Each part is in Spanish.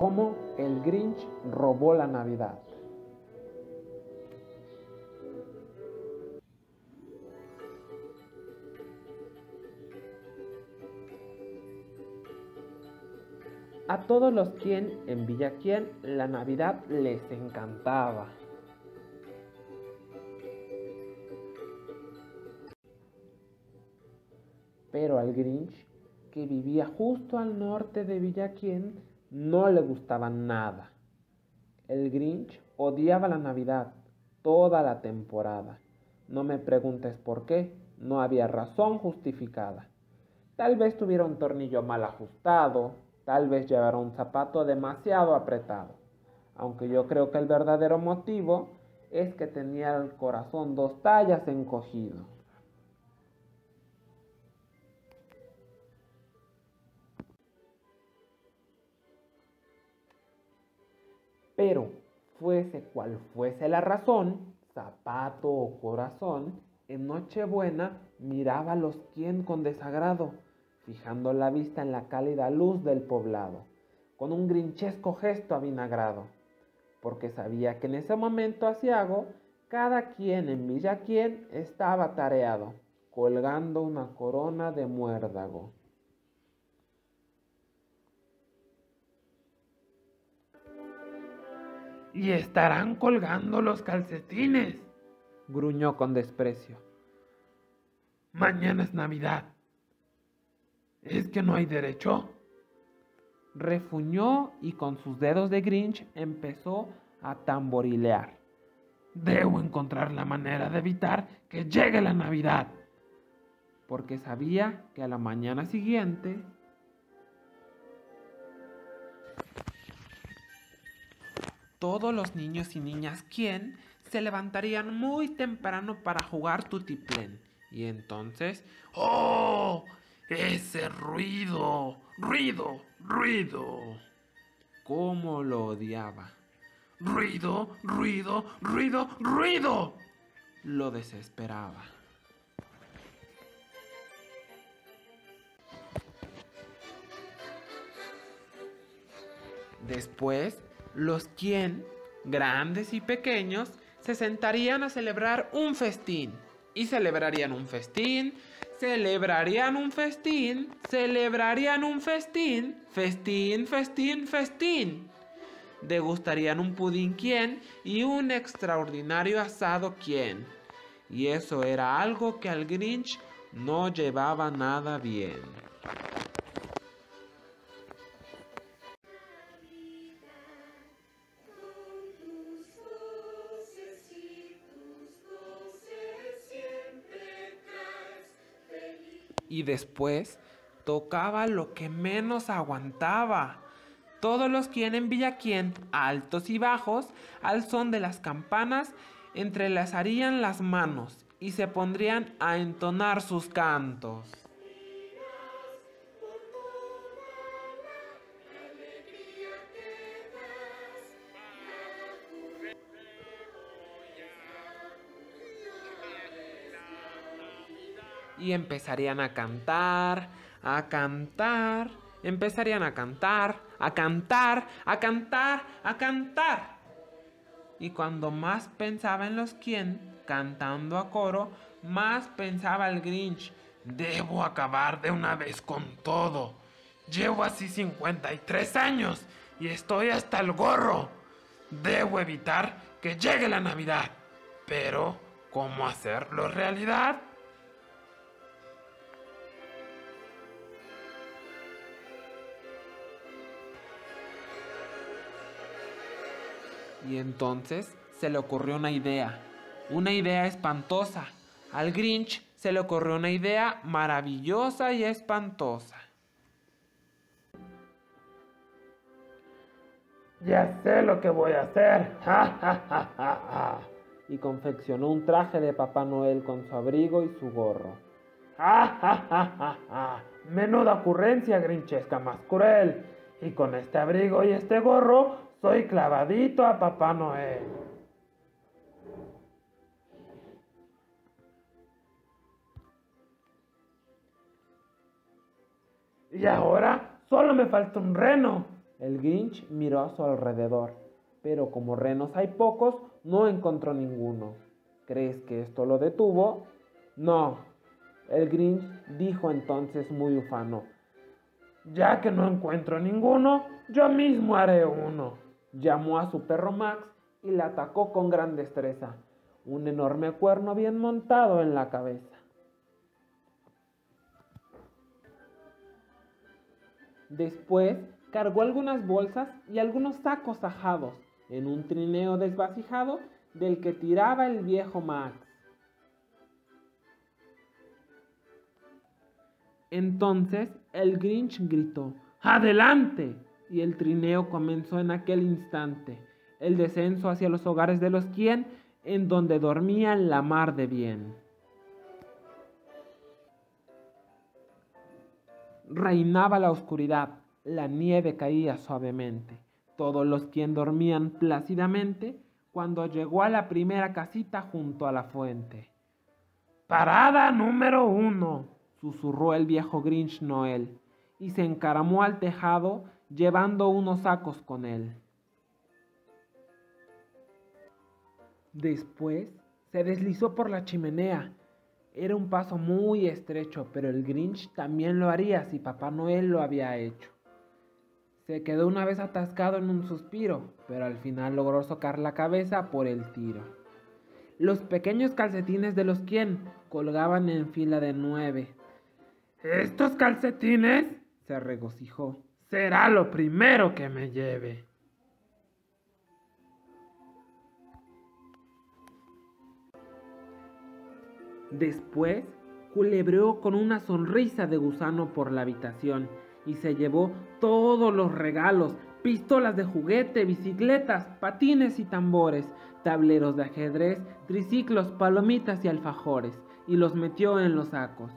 cómo el Grinch robó la Navidad. A todos los quien en Villaquien la Navidad les encantaba. Pero al Grinch, que vivía justo al norte de Villaquien, no le gustaba nada. El Grinch odiaba la Navidad toda la temporada. No me preguntes por qué, no había razón justificada. Tal vez tuviera un tornillo mal ajustado, tal vez llevara un zapato demasiado apretado, aunque yo creo que el verdadero motivo es que tenía el corazón dos tallas encogido. Pero, fuese cual fuese la razón, zapato o corazón, en Nochebuena miraba a los quien con desagrado, fijando la vista en la cálida luz del poblado, con un grinchesco gesto avinagrado, porque sabía que en ese momento asiago, cada quien en Villa quien estaba tareado, colgando una corona de muérdago. Y estarán colgando los calcetines, gruñó con desprecio. Mañana es Navidad. ¿Es que no hay derecho? Refuñó y con sus dedos de Grinch empezó a tamborilear. Debo encontrar la manera de evitar que llegue la Navidad. Porque sabía que a la mañana siguiente todos los niños y niñas quien se levantarían muy temprano para jugar tutiplén. Y entonces, ¡oh! Ese ruido, ruido, ruido. ¿Cómo lo odiaba? Ruido, ruido, ruido, ruido. Lo desesperaba. Después los quien, grandes y pequeños, se sentarían a celebrar un festín. Y celebrarían un festín, celebrarían un festín, celebrarían un festín, festín, festín, festín. Degustarían un pudín quien y un extraordinario asado quien. Y eso era algo que al Grinch no llevaba nada bien. Y después tocaba lo que menos aguantaba. Todos los quien en Villaquien, altos y bajos, al son de las campanas, entrelazarían las manos y se pondrían a entonar sus cantos. Y empezarían a cantar, a cantar, empezarían a cantar, a cantar, a cantar, a cantar. Y cuando más pensaba en los quien, cantando a coro, más pensaba el Grinch, debo acabar de una vez con todo. Llevo así 53 años y estoy hasta el gorro. Debo evitar que llegue la Navidad. Pero, ¿cómo hacerlo realidad? Y entonces se le ocurrió una idea, una idea espantosa. Al Grinch se le ocurrió una idea maravillosa y espantosa. Ya sé lo que voy a hacer. y confeccionó un traje de Papá Noel con su abrigo y su gorro. Menuda ocurrencia grinchesca más cruel. Y con este abrigo y este gorro soy clavadito a Papá Noel. Y ahora solo me falta un reno. El Grinch miró a su alrededor, pero como renos hay pocos, no encontró ninguno. ¿Crees que esto lo detuvo? No. El Grinch dijo entonces muy ufano. Ya que no encuentro ninguno, yo mismo haré uno. Llamó a su perro Max y le atacó con gran destreza, un enorme cuerno bien montado en la cabeza. Después cargó algunas bolsas y algunos sacos ajados en un trineo desvacijado del que tiraba el viejo Max. Entonces el Grinch gritó, ¡Adelante! Y el trineo comenzó en aquel instante, el descenso hacia los hogares de los quien, en donde dormían la mar de bien. Reinaba la oscuridad, la nieve caía suavemente. Todos los quien dormían plácidamente cuando llegó a la primera casita junto a la fuente. Parada número uno, susurró el viejo Grinch Noel, y se encaramó al tejado llevando unos sacos con él. Después se deslizó por la chimenea. Era un paso muy estrecho, pero el Grinch también lo haría si Papá Noel lo había hecho. Se quedó una vez atascado en un suspiro, pero al final logró socar la cabeza por el tiro. Los pequeños calcetines de los quien colgaban en fila de nueve. ¿Estos calcetines? se regocijó. Será lo primero que me lleve. Después, culebreó con una sonrisa de gusano por la habitación y se llevó todos los regalos, pistolas de juguete, bicicletas, patines y tambores, tableros de ajedrez, triciclos, palomitas y alfajores, y los metió en los sacos.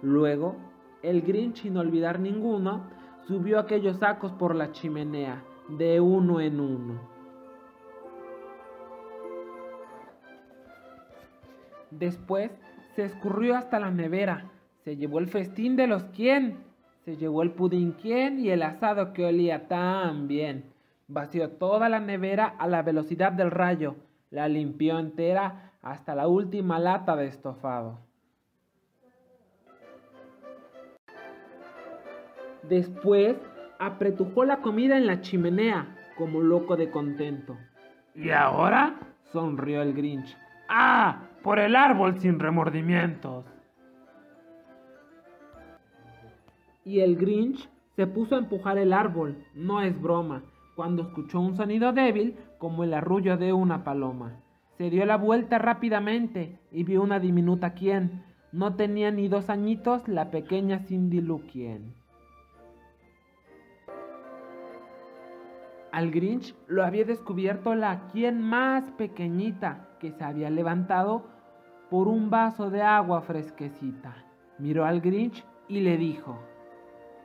Luego, el Grinch, sin olvidar ninguno, subió aquellos sacos por la chimenea, de uno en uno. Después se escurrió hasta la nevera, se llevó el festín de los quién, se llevó el pudín quién y el asado que olía tan bien. Vació toda la nevera a la velocidad del rayo, la limpió entera hasta la última lata de estofado. Después apretujó la comida en la chimenea, como loco de contento. ¿Y ahora? sonrió el Grinch. ¡Ah! Por el árbol sin remordimientos. Y el Grinch se puso a empujar el árbol, no es broma, cuando escuchó un sonido débil como el arrullo de una paloma. Se dio la vuelta rápidamente y vio una diminuta quien. No tenía ni dos añitos la pequeña Cindy Lou quien. Al Grinch lo había descubierto la quien más pequeñita que se había levantado por un vaso de agua fresquecita. Miró al Grinch y le dijo,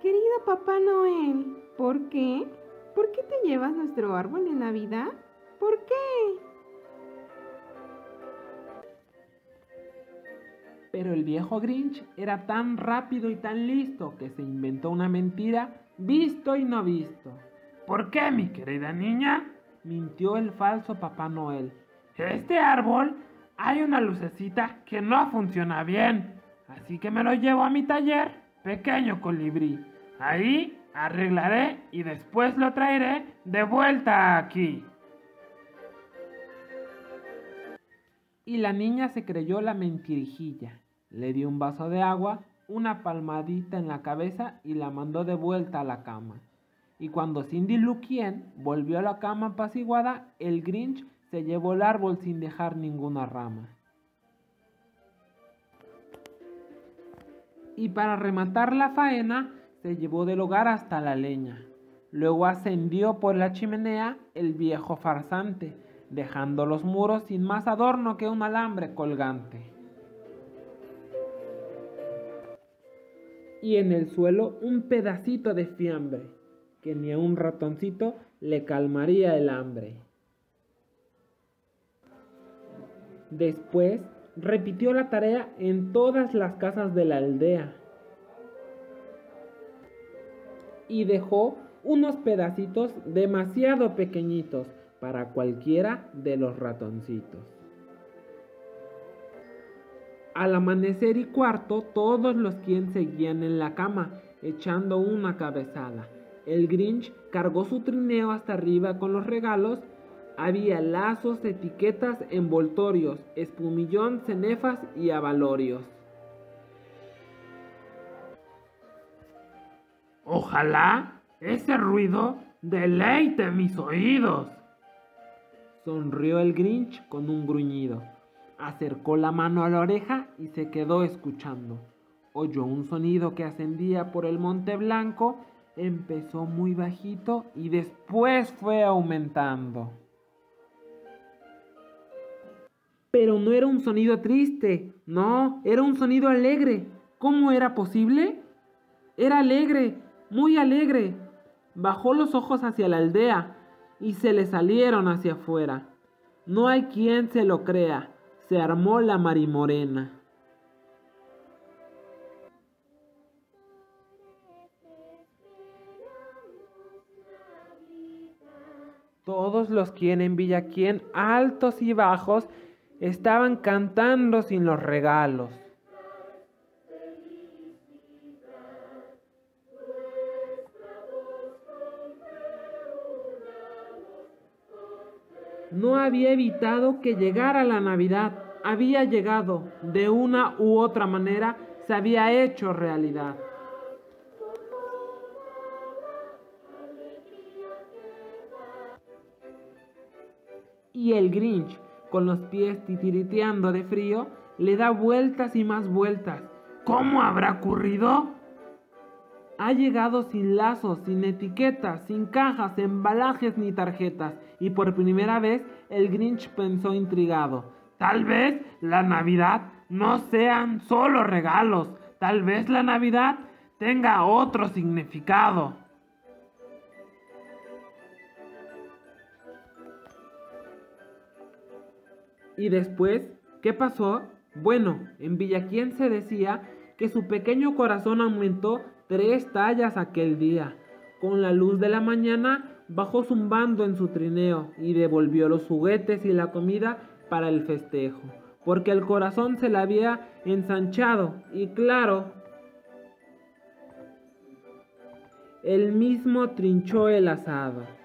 Querido Papá Noel, ¿por qué? ¿Por qué te llevas nuestro árbol de Navidad? ¿Por qué? Pero el viejo Grinch era tan rápido y tan listo que se inventó una mentira visto y no visto. ¿Por qué, mi querida niña? mintió el falso Papá Noel. Este árbol hay una lucecita que no funciona bien, así que me lo llevo a mi taller, pequeño colibrí. Ahí arreglaré y después lo traeré de vuelta aquí. Y la niña se creyó la mentirijilla. Le dio un vaso de agua, una palmadita en la cabeza y la mandó de vuelta a la cama. Y cuando Cindy Luquien volvió a la cama apaciguada, el Grinch se llevó el árbol sin dejar ninguna rama. Y para rematar la faena, se llevó del hogar hasta la leña. Luego ascendió por la chimenea el viejo farsante, dejando los muros sin más adorno que un alambre colgante. Y en el suelo un pedacito de fiambre que ni a un ratoncito le calmaría el hambre. Después repitió la tarea en todas las casas de la aldea y dejó unos pedacitos demasiado pequeñitos para cualquiera de los ratoncitos. Al amanecer y cuarto, todos los quien seguían en la cama, echando una cabezada. El Grinch cargó su trineo hasta arriba con los regalos. Había lazos, etiquetas, envoltorios, espumillón, cenefas y avalorios. Ojalá ese ruido deleite mis oídos. Sonrió el Grinch con un gruñido. Acercó la mano a la oreja y se quedó escuchando. Oyó un sonido que ascendía por el monte blanco, empezó muy bajito y después fue aumentando. Pero no era un sonido triste, no, era un sonido alegre. ¿Cómo era posible? Era alegre, muy alegre. Bajó los ojos hacia la aldea y se le salieron hacia afuera. No hay quien se lo crea se armó la marimorena. Todos los quien en Villaquien, altos y bajos, estaban cantando sin los regalos. no había evitado que llegara la Navidad. Había llegado, de una u otra manera, se había hecho realidad. Y el Grinch, con los pies titiriteando de frío, le da vueltas y más vueltas. ¿Cómo habrá ocurrido? Ha llegado sin lazos, sin etiquetas, sin cajas, embalajes ni tarjetas. Y por primera vez el Grinch pensó intrigado. Tal vez la Navidad no sean solo regalos. Tal vez la Navidad tenga otro significado. ¿Y después qué pasó? Bueno, en Villaquien se decía que su pequeño corazón aumentó tres tallas aquel día. Con la luz de la mañana bajó zumbando en su trineo y devolvió los juguetes y la comida para el festejo, porque el corazón se le había ensanchado y claro, él mismo trinchó el asado.